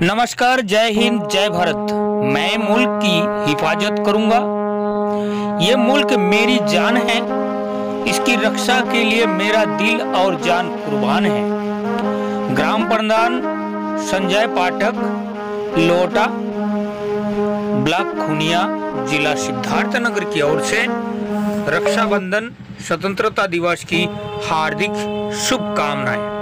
नमस्कार, जय हिंद, जय भारत। मैं मुल्क की हिफाजत करूँगा। ये मुल्क मेरी जान है। इसकी रक्षा के लिए मेरा दिल और जान कुर्बान है। ग्राम प्रधान, संजय पाठक, लोटा, ब्लॉक खुनिया, जिला सिद्धार्थनगर की ओर से रक्षाबंधन, स्वतंत्रता दिवस की हार्दिक शुभकामनाएँ।